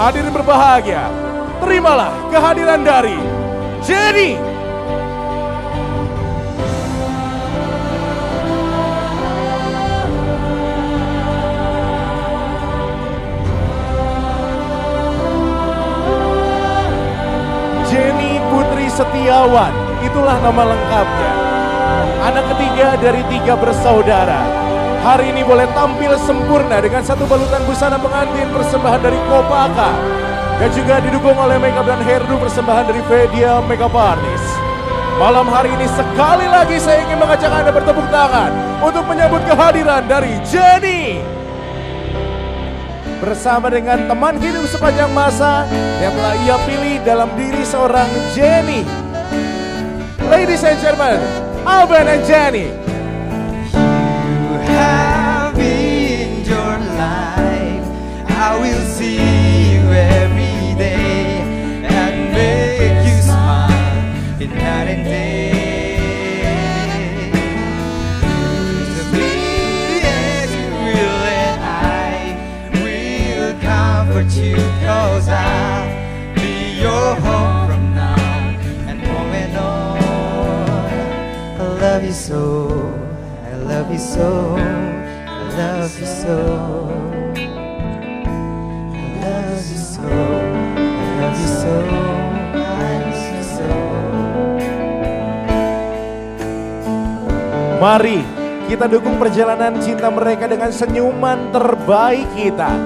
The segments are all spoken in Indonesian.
Hadirin berbahagia, terimalah kehadiran dari Jenny. Jenny Putri Setiawan, itulah nama lengkapnya. Anak ketiga dari tiga bersaudara. Hari ini boleh tampil sempurna dengan satu balutan busana pengantin persembahan dari Kopaka. Dan juga didukung oleh makeup dan hairdo persembahan dari Vedia Makeup Artist. Malam hari ini sekali lagi saya ingin mengajak Anda bertepuk tangan untuk menyambut kehadiran dari Jenny bersama dengan teman hidup sepanjang masa yang telah ia pilih dalam diri seorang Jenny. Ladies and gentlemen, Alban and Jenny. Love you so, I love you so, I love you so. Mari kita dukung perjalanan cinta mereka dengan senyuman terbaik kita.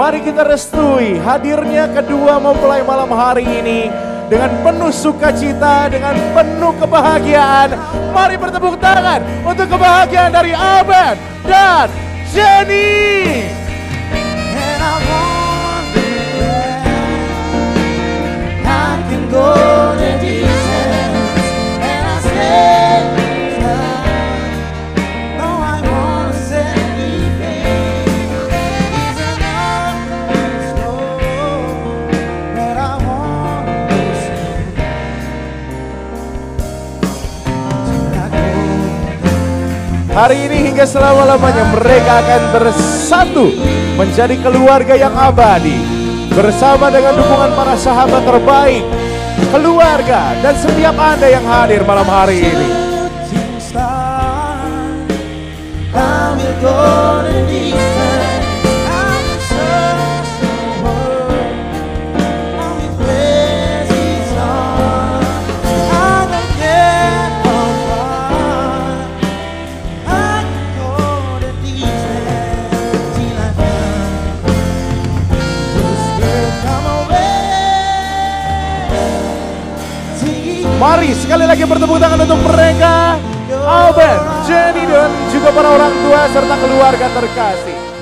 Mari kita restui hadirnya kedua mempelai malam hari ini dengan penuh sukacita, dengan penuh kebahagiaan. Mari bertepuk tangan untuk kebahagiaan dari Abed dan Jenny. Hari ini hingga selama-lamanya mereka akan bersatu menjadi keluarga yang abadi bersama dengan dukungan para sahabat terbaik, keluarga dan setiap Anda yang hadir malam hari ini. Mari sekali lagi bertepuk tangan untuk mereka, Alben, Jenny dan juga para orang tua serta keluarga terkasih.